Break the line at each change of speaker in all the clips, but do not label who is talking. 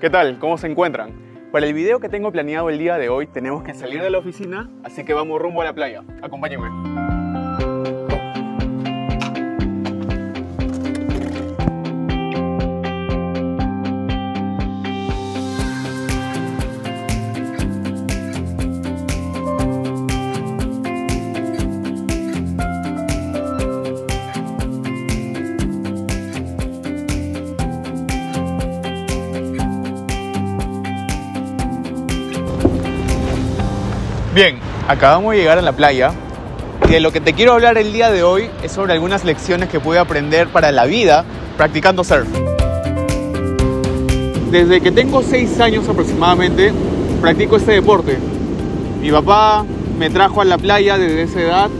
¿Qué tal? ¿Cómo se encuentran? Para el video que tengo planeado el día de hoy tenemos que salir de la oficina, así que vamos rumbo a la playa. Acompáñenme. Bien, acabamos de llegar a la playa de lo que te quiero hablar el día de hoy es sobre algunas lecciones que pude aprender para la vida practicando surf. Desde que tengo 6 años aproximadamente, practico este deporte. Mi papá me trajo a la playa desde esa edad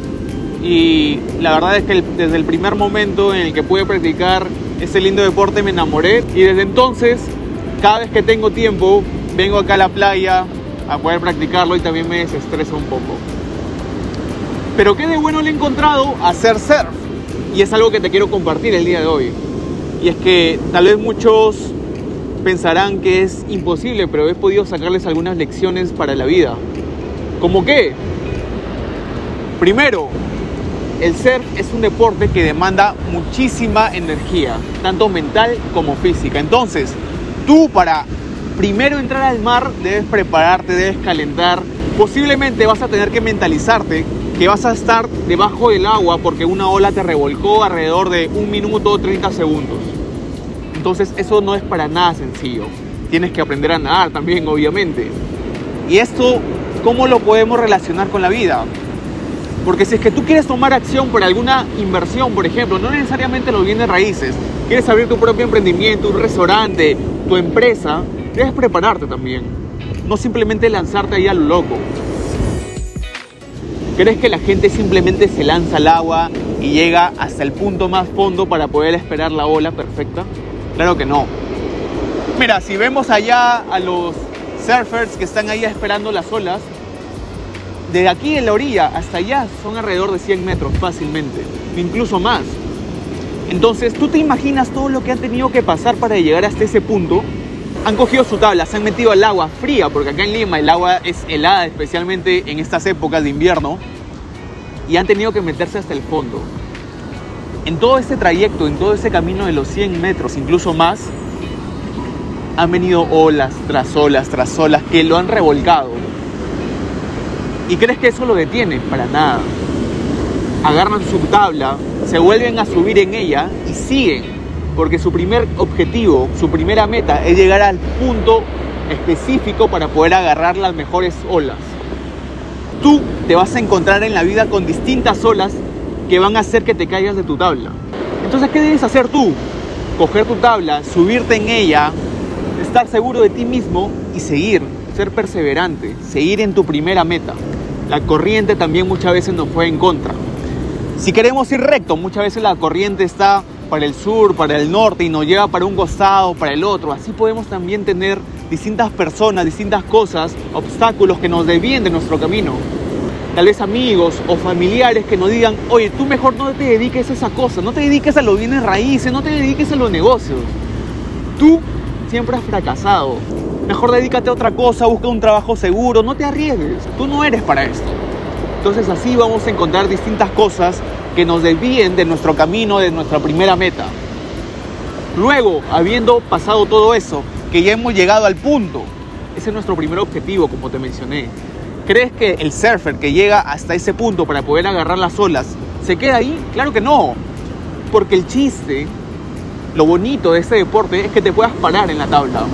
y la verdad es que desde el primer momento en el que pude practicar este lindo deporte me enamoré y desde entonces, cada vez que tengo tiempo, vengo acá a la playa a poder practicarlo y también me desestresa un poco. Pero qué de bueno le he encontrado hacer surf y es algo que te quiero compartir el día de hoy. Y es que tal vez muchos pensarán que es imposible, pero he podido sacarles algunas lecciones para la vida. ¿Cómo qué? Primero, el surf es un deporte que demanda muchísima energía, tanto mental como física. Entonces, tú para primero entrar al mar debes prepararte, debes calentar. Posiblemente vas a tener que mentalizarte que vas a estar debajo del agua porque una ola te revolcó alrededor de un minuto o 30 segundos. Entonces eso no es para nada sencillo. Tienes que aprender a nadar también, obviamente. Y esto, ¿cómo lo podemos relacionar con la vida? Porque si es que tú quieres tomar acción por alguna inversión, por ejemplo, no necesariamente los bienes raíces, quieres abrir tu propio emprendimiento, un restaurante, tu empresa, debes prepararte también. No simplemente lanzarte ahí a lo loco. ¿Crees que la gente simplemente se lanza al agua y llega hasta el punto más fondo para poder esperar la ola perfecta? Claro que no. Mira, si vemos allá a los surfers que están ahí esperando las olas, de aquí en la orilla hasta allá son alrededor de 100 metros fácilmente, incluso más. Entonces, ¿tú te imaginas todo lo que han tenido que pasar para llegar hasta ese punto? Han cogido su tabla, se han metido al agua fría, porque acá en Lima el agua es helada, especialmente en estas épocas de invierno, y han tenido que meterse hasta el fondo. En todo este trayecto, en todo ese camino de los 100 metros, incluso más, han venido olas tras olas tras olas que lo han revolcado. ¿Y crees que eso lo detiene? Para nada. Agarran su tabla, se vuelven a subir en ella y siguen porque su primer objetivo, su primera meta es llegar al punto específico para poder agarrar las mejores olas. Tú te vas a encontrar en la vida con distintas olas que van a hacer que te caigas de tu tabla. Entonces, ¿qué debes hacer tú? Coger tu tabla, subirte en ella, estar seguro de ti mismo y seguir, ser perseverante, seguir en tu primera meta. La corriente también muchas veces nos fue en contra. Si queremos ir recto, muchas veces la corriente está para el sur, para el norte y nos lleva para un costado, para el otro. Así podemos también tener distintas personas, distintas cosas, obstáculos que nos desvíen de nuestro camino. Tal vez amigos o familiares que nos digan, oye, tú mejor no te dediques a esa cosa, no te dediques a los bienes raíces, no te dediques a los negocios. Tú siempre has fracasado. Mejor dedícate a otra cosa, busca un trabajo seguro, no te arriesgues. Tú no eres para esto. Entonces así vamos a encontrar distintas cosas que nos desvíen de nuestro camino, de nuestra primera meta. Luego, habiendo pasado todo eso, que ya hemos llegado al punto, ese es nuestro primer objetivo, como te mencioné. ¿Crees que el surfer que llega hasta ese punto para poder agarrar las olas se queda ahí? Claro que no. Porque el chiste, lo bonito de este deporte es que te puedas parar en la tabla.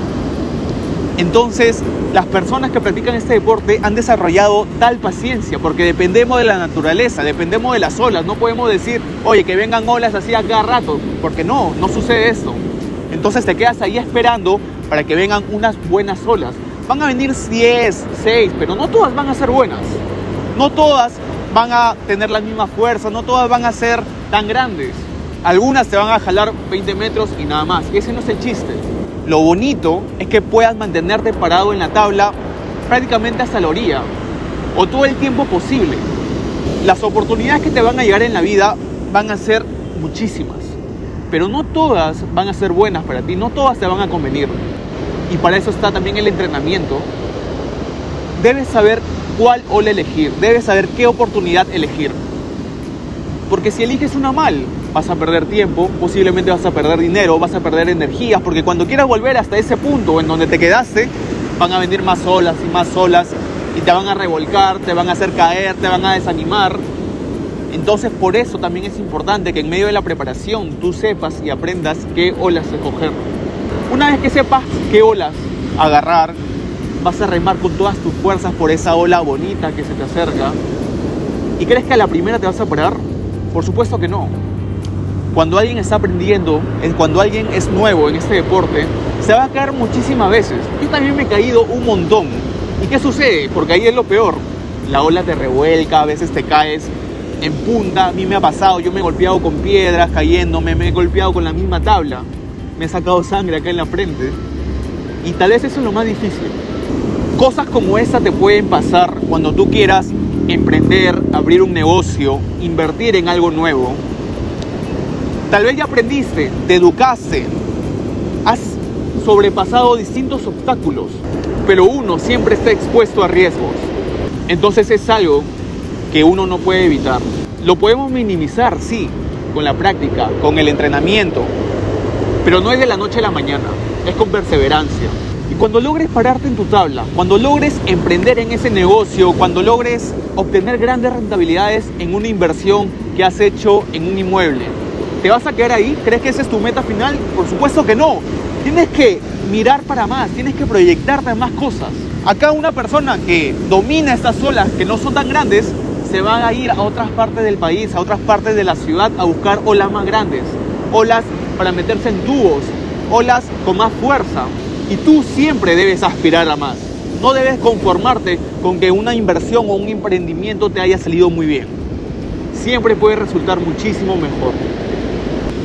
Entonces, las personas que practican este deporte han desarrollado tal paciencia porque dependemos de la naturaleza, dependemos de las olas. No podemos decir, oye, que vengan olas así a cada rato, porque no, no sucede eso. Entonces te quedas ahí esperando para que vengan unas buenas olas. Van a venir 10, 6, pero no todas van a ser buenas. No todas van a tener la misma fuerza, no todas van a ser tan grandes. Algunas te van a jalar 20 metros y nada más. Ese no es el chiste. Lo bonito es que puedas mantenerte parado en la tabla prácticamente hasta la orilla o todo el tiempo posible. Las oportunidades que te van a llegar en la vida van a ser muchísimas, pero no todas van a ser buenas para ti, no todas te van a convenir. y para eso está también el entrenamiento, debes saber cuál ola elegir, debes saber qué oportunidad elegir. Porque si eliges una mal, vas a perder tiempo, posiblemente vas a perder dinero, vas a perder energías, porque cuando quieras volver hasta ese punto en donde te quedaste, van a venir más olas y más olas y te van a revolcar, te van a hacer caer, te van a desanimar. Entonces por eso también es importante que en medio de la preparación tú sepas y aprendas qué olas escoger. Una vez que sepas qué olas agarrar, vas a remar con todas tus fuerzas por esa ola bonita que se te acerca. ¿Y crees que a la primera te vas a parar? Por supuesto que no. Cuando alguien está aprendiendo, cuando alguien es nuevo en este deporte, se va a caer muchísimas veces. Yo también me he caído un montón. ¿Y qué sucede? Porque ahí es lo peor. La ola te revuelca, a veces te caes en punta. A mí me ha pasado, yo me he golpeado con piedras cayéndome, me he golpeado con la misma tabla. Me he sacado sangre acá en la frente. Y tal vez eso es lo más difícil. Cosas como esta te pueden pasar cuando tú quieras emprender, abrir un negocio, invertir en algo nuevo Tal vez ya aprendiste, te educaste, has sobrepasado distintos obstáculos, pero uno siempre está expuesto a riesgos. Entonces es algo que uno no puede evitar. Lo podemos minimizar, sí, con la práctica, con el entrenamiento, pero no es de la noche a la mañana, es con perseverancia. Y cuando logres pararte en tu tabla, cuando logres emprender en ese negocio, cuando logres obtener grandes rentabilidades en una inversión que has hecho en un inmueble, ¿Te vas a quedar ahí? ¿Crees que esa es tu meta final? Por supuesto que no. Tienes que mirar para más, tienes que proyectarte a más cosas. Acá una persona que domina estas olas que no son tan grandes, se va a ir a otras partes del país, a otras partes de la ciudad a buscar olas más grandes. Olas para meterse en tubos, olas con más fuerza. Y tú siempre debes aspirar a más. No debes conformarte con que una inversión o un emprendimiento te haya salido muy bien. Siempre puede resultar muchísimo mejor.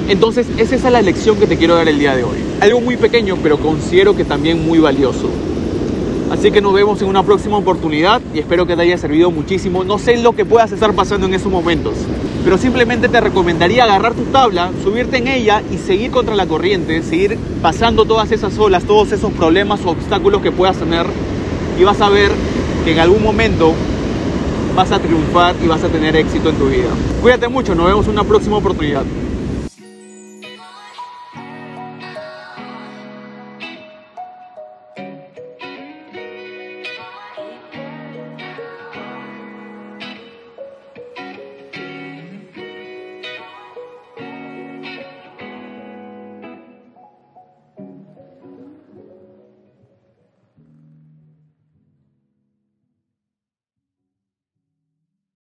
Entonces, esa es la lección que te quiero dar el día de hoy. Algo muy pequeño, pero considero que también muy valioso. Así que nos vemos en una próxima oportunidad y espero que te haya servido muchísimo. No sé lo que puedas estar pasando en esos momentos, pero simplemente te recomendaría agarrar tu tabla, subirte en ella y seguir contra la corriente, seguir pasando todas esas olas, todos esos problemas o obstáculos que puedas tener y vas a ver que en algún momento vas a triunfar y vas a tener éxito en tu vida. Cuídate mucho, nos vemos en una próxima oportunidad.